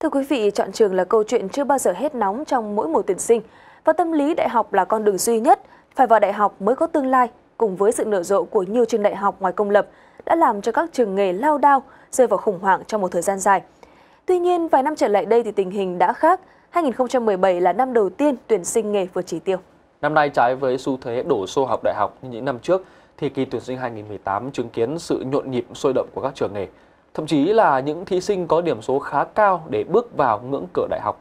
Thưa quý vị, chọn trường là câu chuyện chưa bao giờ hết nóng trong mỗi mùa tuyển sinh và tâm lý đại học là con đường duy nhất phải vào đại học mới có tương lai cùng với sự nở rộ của nhiều trường đại học ngoài công lập đã làm cho các trường nghề lao đao rơi vào khủng hoảng trong một thời gian dài. Tuy nhiên, vài năm trở lại đây thì tình hình đã khác. 2017 là năm đầu tiên tuyển sinh nghề vượt chỉ tiêu. Năm nay trái với xu thế đổ xô học đại học như những năm trước, thì kỳ tuyển sinh 2018 chứng kiến sự nhộn nhịp sôi động của các trường nghề. Thậm chí là những thí sinh có điểm số khá cao để bước vào ngưỡng cửa đại học.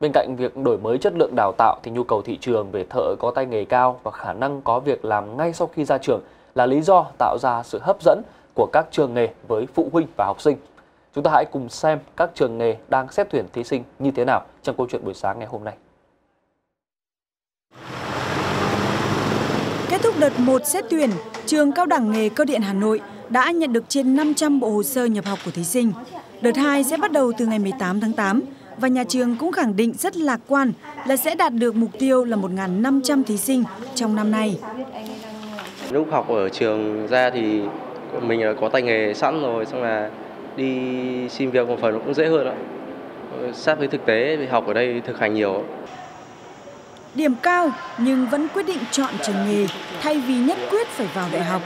Bên cạnh việc đổi mới chất lượng đào tạo thì nhu cầu thị trường về thợ có tay nghề cao và khả năng có việc làm ngay sau khi ra trường là lý do tạo ra sự hấp dẫn của các trường nghề với phụ huynh và học sinh. Chúng ta hãy cùng xem các trường nghề đang xét tuyển thí sinh như thế nào trong câu chuyện buổi sáng ngày hôm nay. Kết thúc đợt 1 xét tuyển, trường Cao đẳng nghề Cơ điện Hà Nội đã nhận được trên 500 bộ hồ sơ nhập học của thí sinh. Đợt 2 sẽ bắt đầu từ ngày 18 tháng 8 và nhà trường cũng khẳng định rất lạc quan là sẽ đạt được mục tiêu là 1.500 thí sinh trong năm nay. Lúc học ở trường ra thì mình có tay nghề sẵn rồi, xong là đi xin việc một phần nó cũng dễ hơn ạ. Sát với thực tế thì học ở đây thực hành nhiều. Điểm cao nhưng vẫn quyết định chọn trường nghề thay vì nhất quyết phải vào đại học.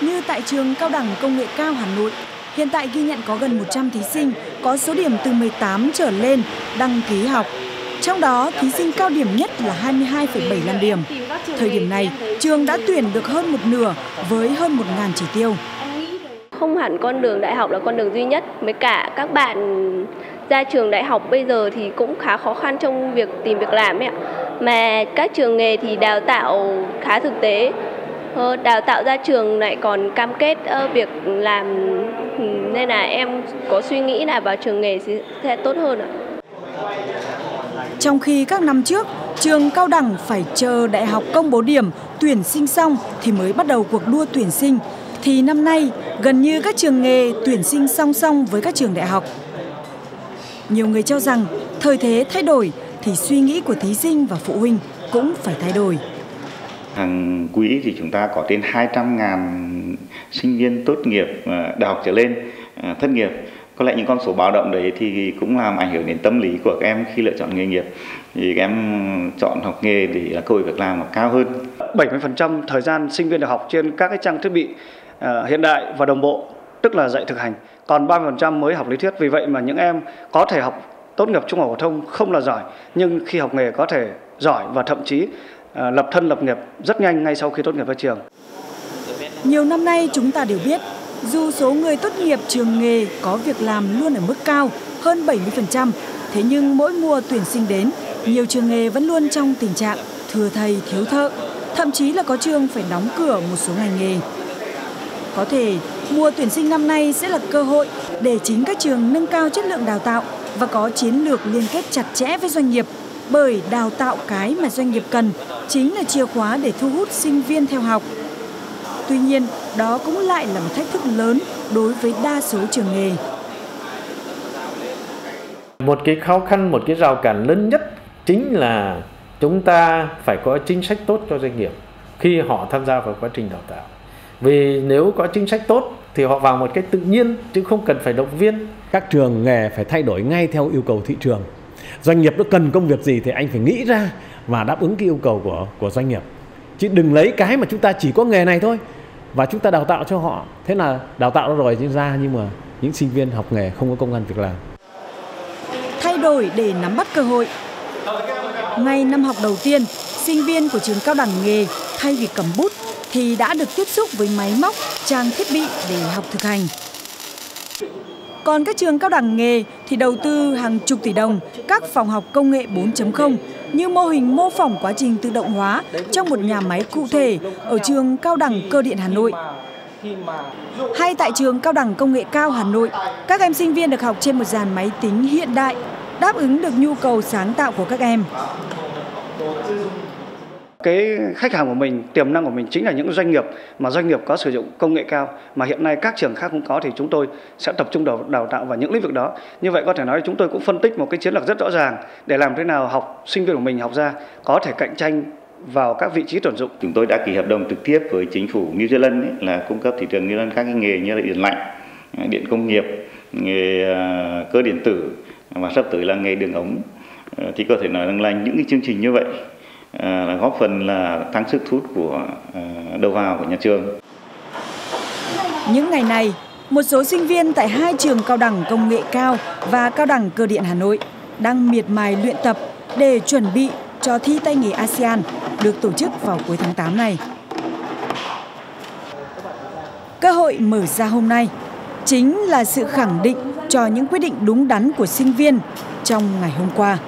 Như tại trường Cao đẳng Công nghệ cao Hà Nội, hiện tại ghi nhận có gần 100 thí sinh có số điểm từ 18 trở lên đăng ký học. Trong đó, thí sinh cao điểm nhất là 22,75 điểm. Thời điểm này, trường đã tuyển được hơn một nửa với hơn 1.000 chỉ tiêu. Không hẳn con đường đại học là con đường duy nhất, với cả các bạn ra trường đại học bây giờ thì cũng khá khó khăn trong việc tìm việc làm ấy ạ. Mà các trường nghề thì đào tạo khá thực tế, ờ, đào tạo ra trường lại còn cam kết ờ, việc làm ừ, nên là em có suy nghĩ là vào trường nghề sẽ tốt hơn ạ. Trong khi các năm trước, trường cao đẳng phải chờ đại học công bố điểm tuyển sinh xong thì mới bắt đầu cuộc đua tuyển sinh, thì năm nay gần như các trường nghề tuyển sinh song song với các trường đại học. Nhiều người cho rằng thời thế thay đổi thì suy nghĩ của thí sinh và phụ huynh cũng phải thay đổi. Hàng quý thì chúng ta có trên 200 ngàn sinh viên tốt nghiệp đại học trở lên thất nghiệp. Có lẽ những con số báo động đấy thì cũng làm ảnh hưởng đến tâm lý của các em khi lựa chọn nghề nghiệp. Thì các em chọn học nghề để cơ hội việc làm cao hơn. 70% thời gian sinh viên được học trên các cái trang thiết bị hiện đại và đồng bộ, tức là dạy thực hành. Còn 30% mới học lý thuyết. Vì vậy mà những em có thể học tốt nghiệp trung học phổ thông không là giỏi, nhưng khi học nghề có thể giỏi và thậm chí à, lập thân lập nghiệp rất nhanh ngay sau khi tốt nghiệp ra trường. Nhiều năm nay chúng ta đều biết, dù số người tốt nghiệp trường nghề có việc làm luôn ở mức cao, hơn 70%, thế nhưng mỗi mùa tuyển sinh đến, nhiều trường nghề vẫn luôn trong tình trạng thừa thầy thiếu thợ, thậm chí là có trường phải đóng cửa một số ngành nghề. Có thể mùa tuyển sinh năm nay sẽ là cơ hội để chính các trường nâng cao chất lượng đào tạo và có chiến lược liên kết chặt chẽ với doanh nghiệp bởi đào tạo cái mà doanh nghiệp cần chính là chìa khóa để thu hút sinh viên theo học. Tuy nhiên, đó cũng lại là một thách thức lớn đối với đa số trường nghề. Một cái khó khăn, một cái rào cản lớn nhất chính là chúng ta phải có chính sách tốt cho doanh nghiệp khi họ tham gia vào quá trình đào tạo. Vì nếu có chính sách tốt thì họ vào một cách tự nhiên chứ không cần phải động viên. Các trường nghề phải thay đổi ngay theo yêu cầu thị trường. Doanh nghiệp nó cần công việc gì thì anh phải nghĩ ra và đáp ứng cái yêu cầu của của doanh nghiệp. Chứ đừng lấy cái mà chúng ta chỉ có nghề này thôi và chúng ta đào tạo cho họ. Thế là đào tạo nó rồi ra nhưng mà những sinh viên học nghề không có công an việc làm. Thay đổi để nắm bắt cơ hội. Ngay năm học đầu tiên, sinh viên của trường cao đẳng nghề thay vì cầm bút thì đã được tiếp xúc với máy móc, trang thiết bị để học thực hành. Còn các trường cao đẳng nghề thì đầu tư hàng chục tỷ đồng các phòng học công nghệ 4.0 như mô hình mô phỏng quá trình tự động hóa trong một nhà máy cụ thể ở trường Cao đẳng Cơ điện Hà Nội. Hay tại trường Cao đẳng Công nghệ cao Hà Nội, các em sinh viên được học trên một dàn máy tính hiện đại, đáp ứng được nhu cầu sáng tạo của các em cái khách hàng của mình, tiềm năng của mình chính là những doanh nghiệp mà doanh nghiệp có sử dụng công nghệ cao mà hiện nay các trường khác không có thì chúng tôi sẽ tập trung đào, đào tạo vào những lĩnh vực đó. Như vậy có thể nói chúng tôi cũng phân tích một cái chiến lược rất rõ ràng để làm thế nào học sinh viên của mình học ra có thể cạnh tranh vào các vị trí tuyển dụng. Chúng tôi đã ký hợp đồng trực tiếp với chính phủ New Zealand ấy, là cung cấp thị trường New Zealand các cái nghề như là điện lạnh, điện công nghiệp, nghề à, cơ điện tử, và sắp tới là nghề đường ống ờ, thì có thể nói rằng là những cái chương trình như vậy Ờ, là góp phần là tăng sức thu hút của ờ, đầu vào của nhà trường. Những ngày này, một số sinh viên tại hai trường cao đẳng công nghệ cao và cao đẳng cơ điện Hà Nội đang miệt mài luyện tập để chuẩn bị cho thi tay nghề ASEAN được tổ chức vào cuối tháng 8 này. Cơ hội mở ra hôm nay chính là sự khẳng định cho những quyết định đúng đắn của sinh viên trong ngày hôm qua.